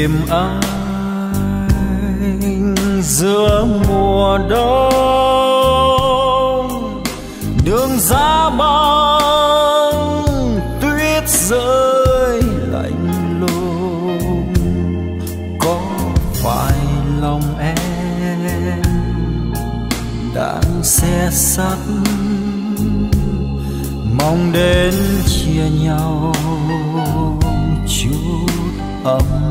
tìm anh giữa mùa đông. Đường giá băng tuyết rơi lạnh lùng. Có phải lòng em đang xe sắt mong đến chia nhau chút ấm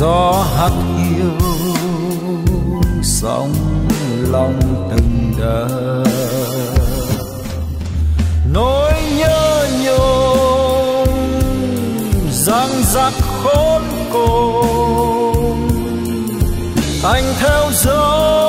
gió hắt hiu sóng lòng từng đời nỗi nhớ nhung răng rắc khốn cùng, anh theo dấu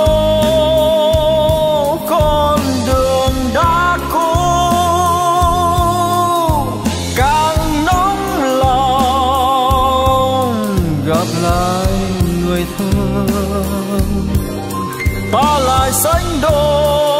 发来生动。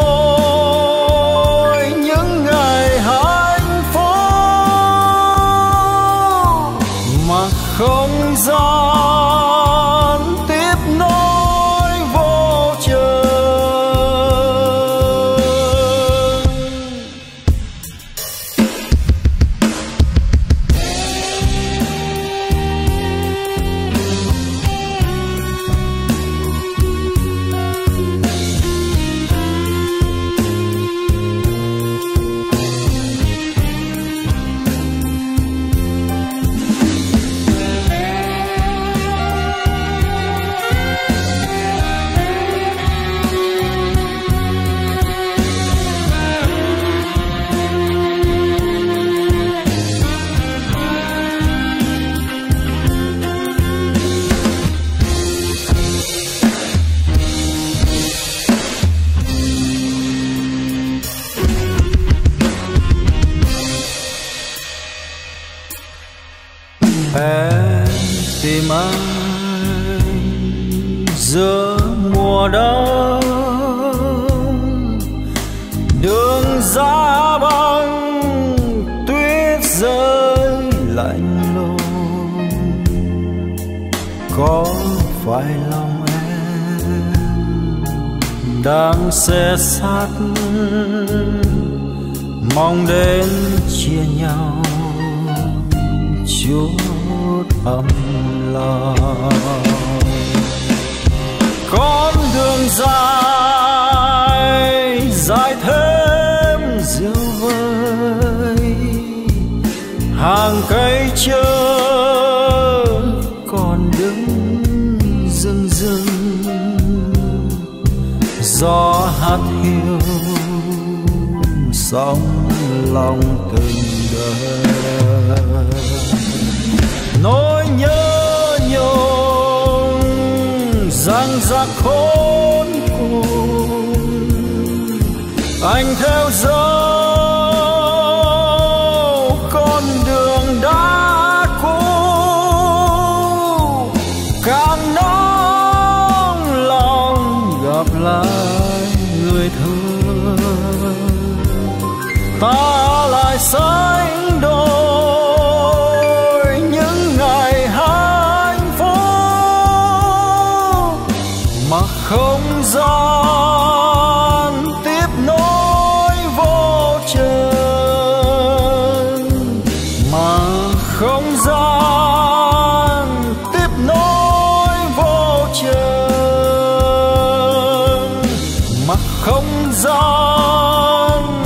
Em tìm anh giữa mùa đông, đường giá băng tuyết rơi lạnh lùng có phải lòng em đang xe sát, mong đến chia nhau chúa? Chút ấm lo con đường dài dài thêm rượu vơi. Hàng cây chờ còn đứng rưng rưng. Gió hát hiu sóng lòng từng đời nỗi nhớ nhung răng rắc khốn cùng. Anh theo dấu con đường đã cũ. Càng nóng lòng gặp lại người thương. Ta lại sánh không gian.